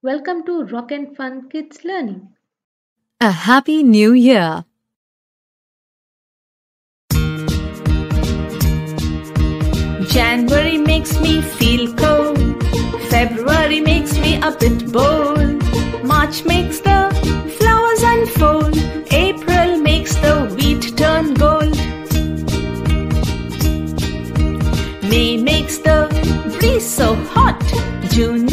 Welcome to Rock N Fun Kids Learning. A Happy New Year! January makes me feel cold. February makes me a bit bold. March makes the flowers unfold. April makes the wheat turn gold. May makes the breeze so hot. June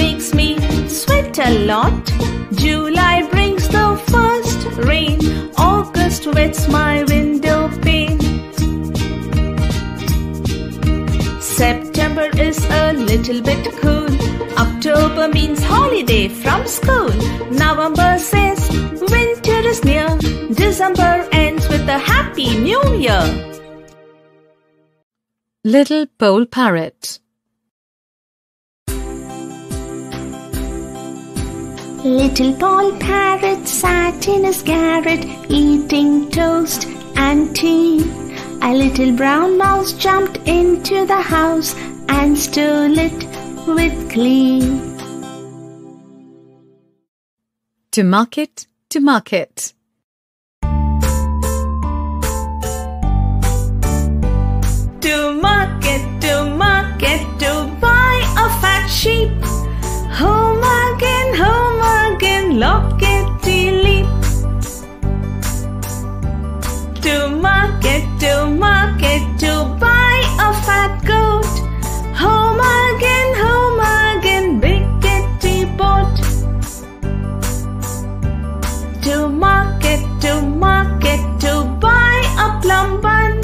a lot. July brings the first rain. August wets my window pane. September is a little bit cool. October means holiday from school. November says winter is near. December ends with a happy new year. Little Pole Parrot Little Paul Parrot sat in his garret eating toast and tea. A little brown mouse jumped into the house and stole it with glee. To market, to market. To market, to buy a plum bun.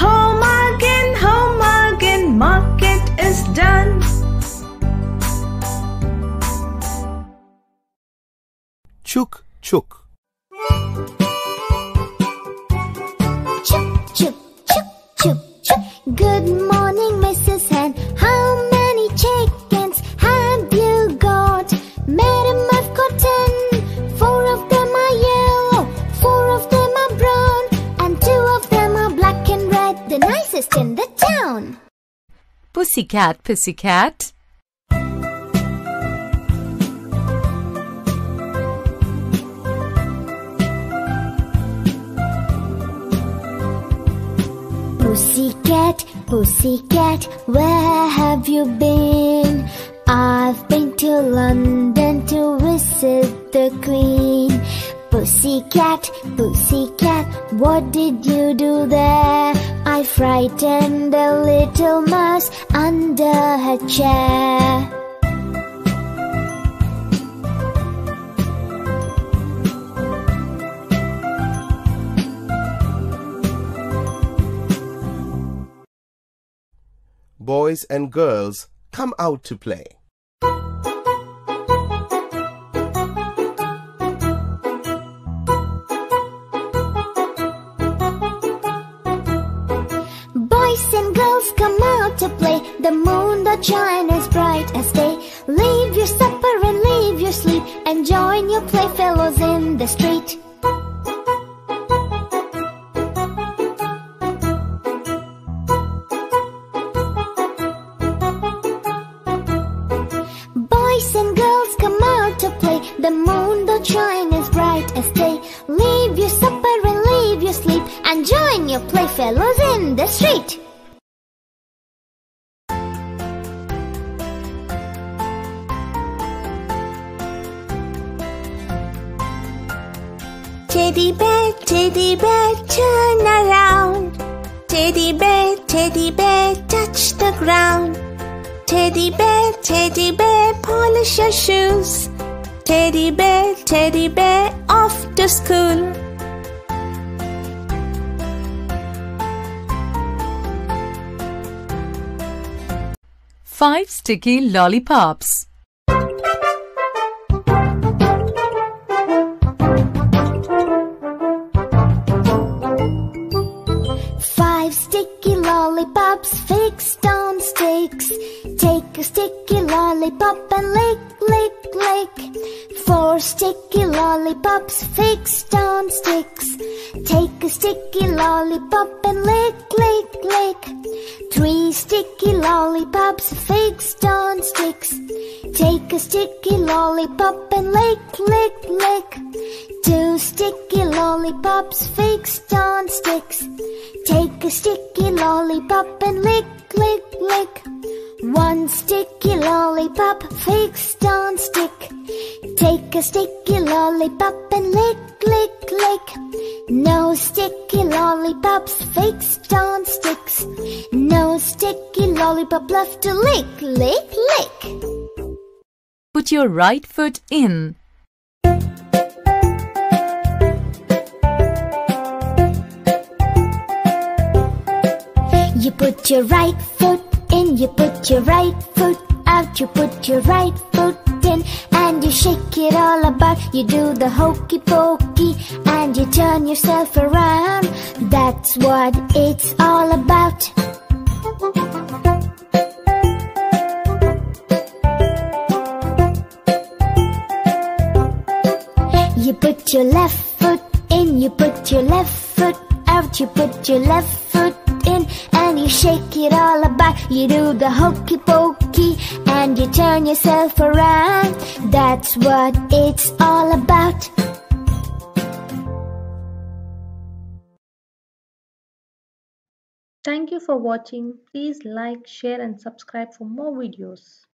Home again, home again, market is done. Chuk chuk. Chup, chup, chup, chup, chup. Good morning, Mrs. Hen. Pussycat, pussycat. Pussycat, pussycat, where have you been? I've been to London to visit the Queen. Pussycat, pussycat, what did you do there? I frightened a little mouse under her chair. Boys and girls, come out to play. The moon that shines as bright as day. Leave your supper and leave your sleep and join your playfellows in the street. Boys and girls come out to play. The moon that shines as bright as day. Leave your supper and leave your sleep and join your playfellows in the street. Teddy bear, teddy bear, turn around. Teddy bear, teddy bear, touch the ground. Teddy bear, teddy bear, polish your shoes. Teddy bear, teddy bear, off to school. Five sticky lollipops. Lollipops fixed on sticks. Take a sticky lollipop and lick, lick, lick. Four sticky lollipops fixed on sticks. Take a sticky lollipop and lick, lick, lick. Three sticky lollipops fixed on sticks. Take a sticky lollipop and lick, lick, lick. Two sticky lollipops fixed lollipop fixed on stick. Take a sticky lollipop and lick, lick, lick. No sticky lollipops fixed on sticks. No sticky lollipop left to lick, lick, lick. Put your right foot in. You put your right foot in, you put your right foot out, you put your right foot in, and you shake it all about. You do the hokey pokey, and you turn yourself around. That's what it's all about. You put your left foot in, you put your left foot out, you put your left foot and you shake it all about. You do the hokey pokey, and you turn yourself around. That's what it's all about. Thank you for watching. Please like, share and subscribe for more videos.